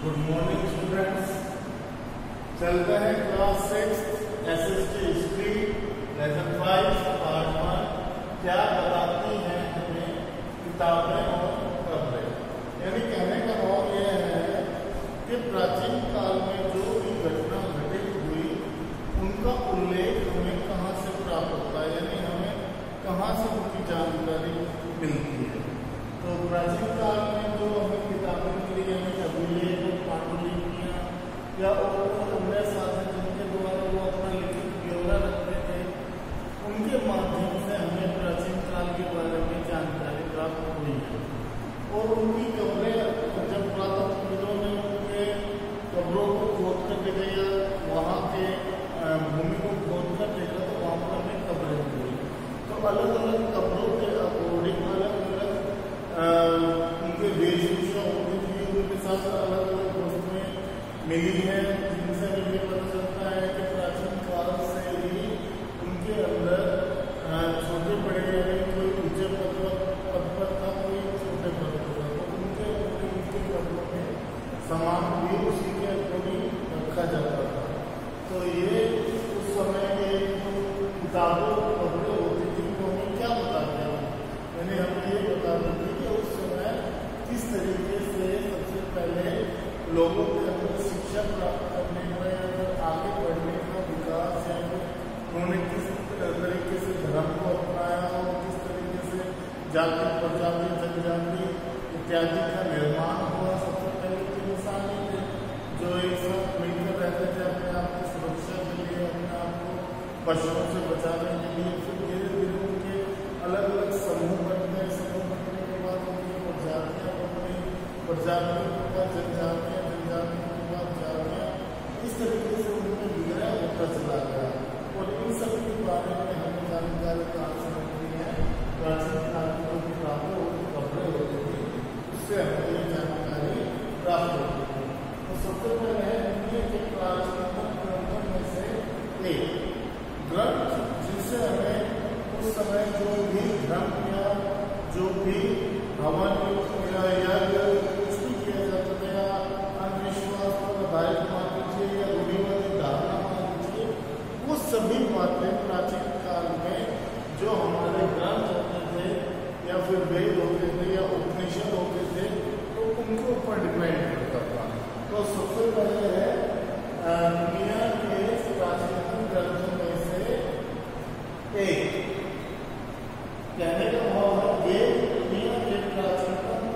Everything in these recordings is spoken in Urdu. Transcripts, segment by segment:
گڈ مارننگ اسٹوڈینٹس چلتے ہیں class six S S T history lesson five part one کیا بتاتی ہیں ہمیں کتابیں اور قبریں یعنی کہنے کا اور یہ ہے کہ پراچین کال میں جو رومی کمرے جب پراتموں نے ان کے کمروں کو کھود کر کے یا وہاں کے بھومی کو کھود کر دیکھا تو وہاں پر ہمیں کمرے ملے تو الگ الگ سامان بھی اسی کے اکارڈنگ رکھا جاتا تھا۔ تو یہ اس سمے کے کتابوں خبریں ہوتی تھیں تو ہمیں کیا بتا دیا؟ یعنی ہمیں یہ بتا دیں گے کہ اس سمے کس طریقے سے سب سے پہلے لوگوں کے اندر شکشا پراپت کرنے میں آگے بڑھنے کا وکاس ہے انہوں نے کس طریقے سے دھرم کو اپنایا اور کس طریقے سے جاتی پشوؤں سے بچانے کے لیے، پھر دھیرے ان کے الگ الگ سموہ بنتے ہیں سموہ بننے کے بعد ان کی پرجاتیاں بنتی پرجاتیوں کے بعد جن جنجاتیوں کے بعد جاتیاں اس طریقے سے ان میں بگڑا ہوتا چلا گیا۔ اور ان سب کے بارے میں ہمیں جانکاری کہاں سے رہے ہیں دنیا کے پراچیتن گرنتھوں میں سے ایک۔ کہنے کا بھاؤ ہے، یہ دنیا کے پراچیتن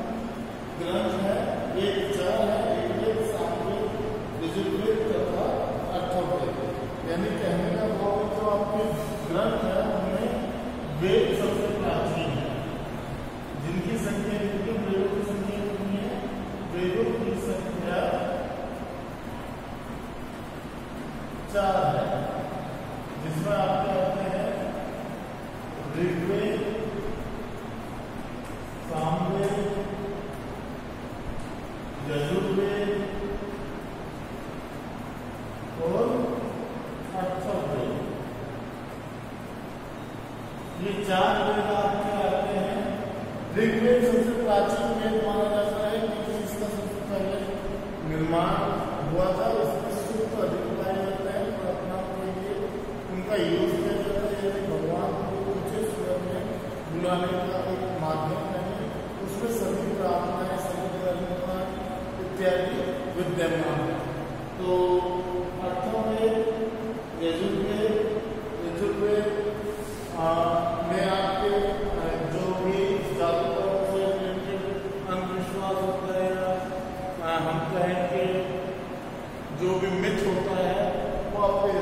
گرنتھ ہے۔ ایک چار ہے، ایک ساموید یجوروید تھا ارتھوید یعنی کہنے کا بھاؤ ہے جو آپ کے گرنتھ ہے ان میں وید سب سے پراچین ہے۔ جن کی سنکھیا کتنی ویدوں کی سنکھیا کتنی ہے ویدوں کی سنکھیا چار ہے۔ جس میں آپ کے ہوتے ہیں ریڈوے سامنے یجوے اور اچھا اٹھوے یہ چار وید آپ کے آتے ہیں؟ ریگوے سب سے پراچین بنانے کا ایک مادھیم ہے اس میں سبھی برادرائیں سبھی اتیادی ودیمان تو ارتھوں میں یجروید یجروید میں آپ کے جو بھی زیادہ سے ریلیٹڈ اندھ وشواس ہوتا ہے یا ہم کہیں کہ جو بھی مت ہوتا ہے وہ آپ کے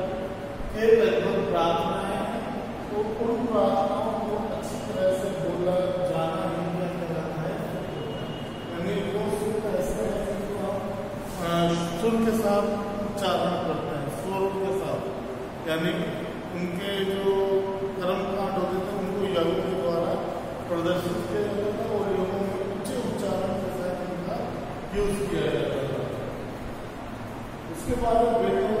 کے لگ تو ان پرارتھناؤں کو اچھی طرح سے بولا، جانا نہیں کیا جاتا ہے۔ یعنی وہ جو سر کے ساتھ اچارن سور کے ساتھ۔ یعنی ان کے جو کرم کانڈ ہوتے تھے، ان کو یگ کے دوارا پردرشت کیا جاتا تھا اور یگوں میں اچھے اچارن کے ساتھ ان کا یوز کیا جاتا تھا۔ اس کے بعد بیٹوں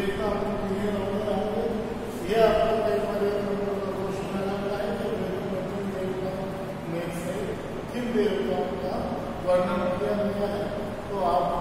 یہ آپ کو دیکھ پا رہے ہیں روشن کا ورنن کیا ہے تو آپ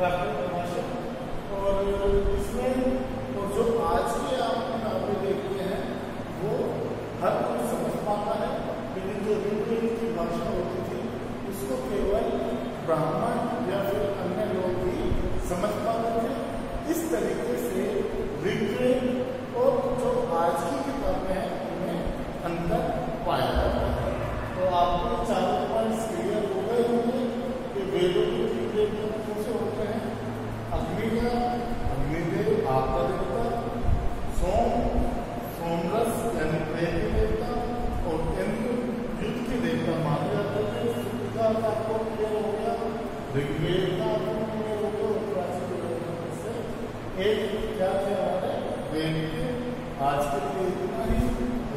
رحم تماشا اور اس میں اور جو آج کے آپ نے ناولیں دیکھتے ہیں، وہ ہر کوئی سمجھ پاتا ہے۔ لیکن جو رنگ کی بھاشا ہوتی تھی اس کو کیول براہمن آج تک یہ اتنا ہی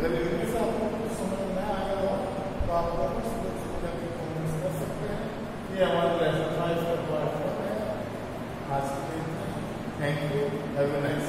غریبی سے آپ کو کچھ سمجھ میں آیا ہو، تو آپ کو کچھ جا کر سکتے ہیں یہ ہمارے لائف ہے۔ آج کے لیے thank you have a nice